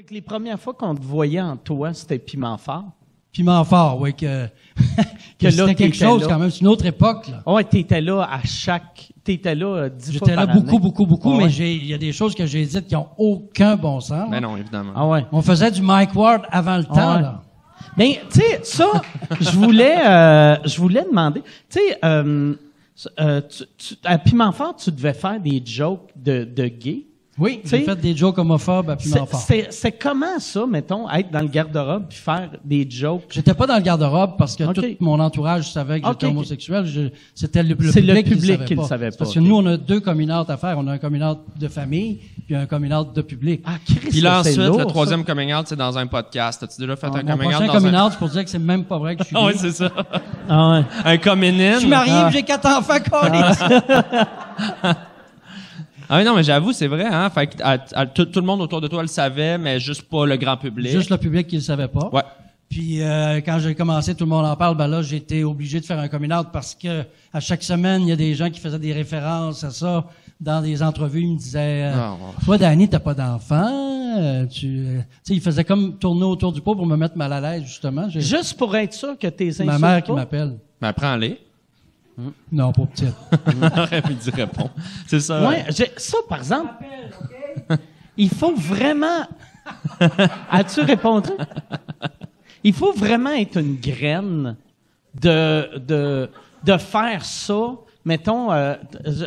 Fait que les premières fois qu'on te voyait en toi, c'était piment fort. Piment fort, oui, que, que, là, c'était quelque t'étais chose là. quand même. C'est une autre époque, là. Ouais, t'étais là à chaque. T'étais là euh, dix fois J'étais là par beaucoup, année. beaucoup, beaucoup, Ah ouais. mais j'ai- il y a des choses que j'ai dites qui ont aucun bon sens. Ben non, évidemment. Ah ouais. On faisait du Mike Ward avant le temps, ouais. là. Ben, tu sais, ça, je voulais, euh, je voulais demander, tu sais, euh, euh, tu- tu- à Piment Fort, tu devais faire des jokes de, de gays. Oui, Tu sais, j'ai fait des jokes homophobes à C'est- fort. C'est c'est comment ça, mettons, être dans le garde-robe puis faire des jokes? J'étais pas dans le garde-robe parce que tout mon entourage savait que j'étais homosexuel. C'était le, le C'est le public, qui le qui le savait savait pas. pas, Parce que nous, on a deux coming out à faire. On a un coming out de famille puis un coming out de public. Ah, Chris, Puis là, ensuite, lourd, le ça. troisième coming out, c'est dans un podcast. As-tu déjà fait un Mon coming out prochain dans coming un... out, c'est pour dire que c'est même pas vrai que je suis Ah oui, c'est ça. Ah ouais. un coming in. Je suis marié, puis j'ai quatre enfants, câlisse. Ah oui, non, mais j'avoue, c'est vrai, hein. Fait que à- à- tout, tout le monde autour de toi le savait, mais juste pas le grand public. Juste le public qui le savait pas. Ouais. Puis euh, quand j'ai commencé, tout le monde en parle. Ben là, j'ai été obligé de faire un coming out parce que à chaque semaine, il y a des gens qui faisaient des références à ça dans des entrevues. Ils me disaient, euh, Ah, ouais. toi, Danny, t'as pas d'enfant? euh, tu, euh, tu sais, ils faisaient comme tourner autour du pot pour me mettre mal à l'aise justement. Juste pour être sûr que tes ma mère qui m'appelle. Ben, prends-les. Non, pas petite. Dire répond. C'est ça. Ouais, j'ai- ça, par exemple, il faut vraiment. As-tu répondu? Il faut vraiment être une graine de, de, de faire ça. Mettons, euh,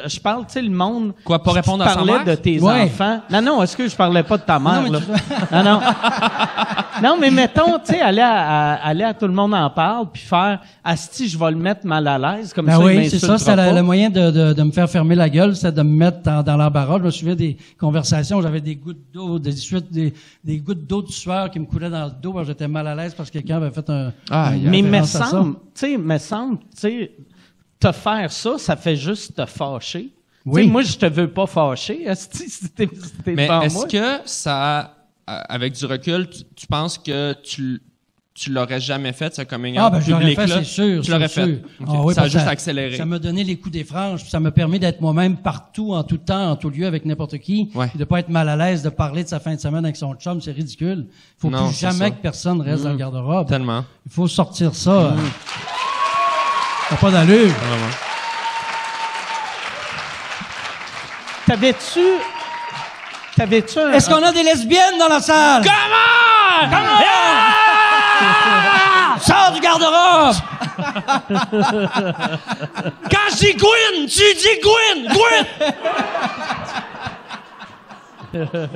je, parle, tu sais, le monde. Quoi, pas tu répondre à sa parlais mère? de tes Ouais. enfants. Non, non, est-ce que je parlais pas de ta mère, mais là? tu- Non, non. Non, mais mettons, tu sais, aller à, à- aller à tout le monde en parle, puis faire, asti, je vais le mettre mal à l'aise, comme Ben ça, oui, c'est ça. pas. le moyen de, de, de me faire fermer la gueule, c'était de me mettre dans, dans l'embarras. Je me souviens des conversations, où j'avais des gouttes d'eau, des, suites- des, des gouttes d'eau de sueur qui me coulaient dans le dos. J'étais mal à l'aise parce que quelqu'un avait fait un. Ah, un-. Mais me semble, tu sais, me semble, tu sais, te faire ça, ça fait juste te fâcher. Oui. Moi, je te veux pas fâcher, esti, si t'es si t'es Mais est-ce moi. que ça, euh, avec du recul, tu, tu penses que tu, tu l'aurais jamais fait, ce coming out Ah, ben, je l'aurais fait, c'est sûr. Tu c'est l'aurais sûr. fait. Ok. Ah oui, ça a juste accéléré. Ça m'a donné les coups des franges, ça m'a permis d'être moi-même partout, en tout temps, en tout lieu, avec n'importe qui. Ouais. De pas être mal à l'aise de parler de sa fin de semaine avec son chum, c'est ridicule. Il faut Non, plus jamais ça. que personne reste dans le garde-robe. Tellement. Il faut sortir ça. Ça n'a pas d'allure. Vraiment. T'avais-tu, t'avais-tu un... Est-ce qu'on a des lesbiennes dans la salle? Comment? Sors du garde-robe! Quand je dis Gwyn, tu dis Gwyn! Gwyn!